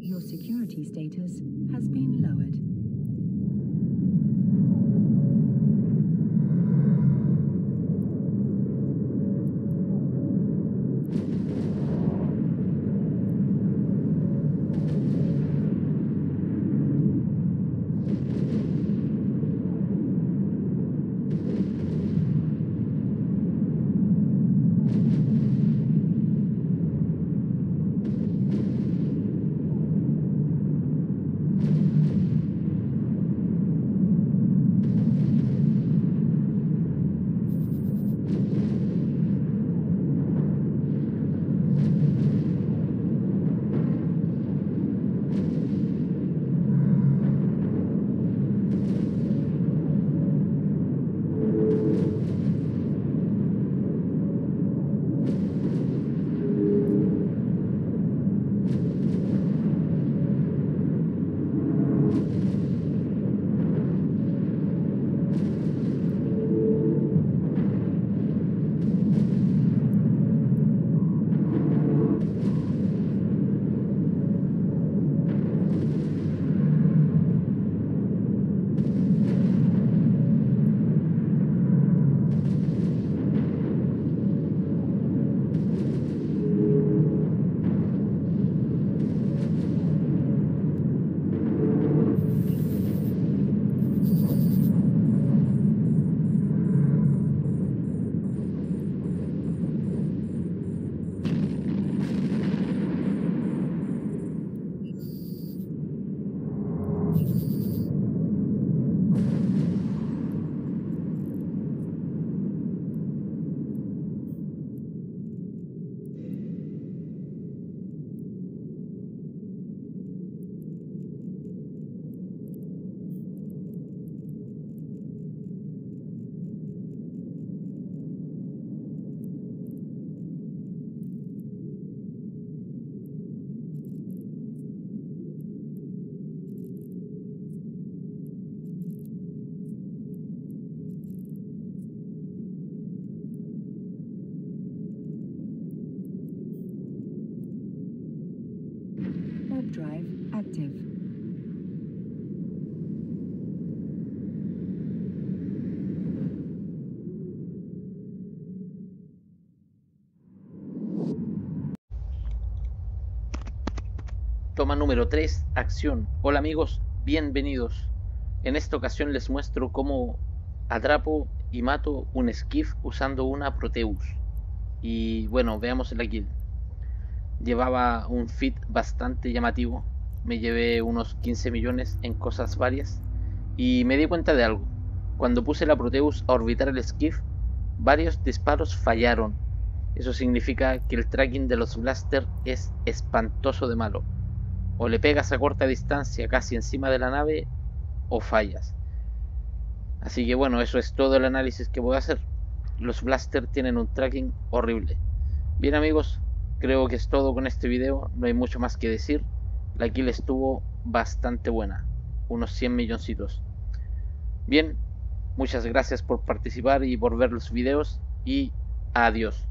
Your security status has been lowered. Drive active. Toma número 3, acción. Hola amigos, bienvenidos. En esta ocasión les muestro cómo atrapo y mato un skiff usando una Proteus. Y bueno, veamos la kill. Llevaba un fit bastante llamativo. Me llevé unos 15 millones en cosas varias. Y me di cuenta de algo. Cuando puse la Proteus a orbitar el skiff, varios disparos fallaron. Eso significa que el tracking de los blaster es espantoso de malo o le pegas a corta distancia casi encima de la nave o fallas. Así que bueno, eso es todo el análisis que voy a hacer. Los blaster tienen un tracking horrible. Bien amigos, creo que es todo con este video, no hay mucho más que decir. La kill estuvo bastante buena, unos 100 milloncitos. Bien, muchas gracias por participar y por ver los videos y adiós.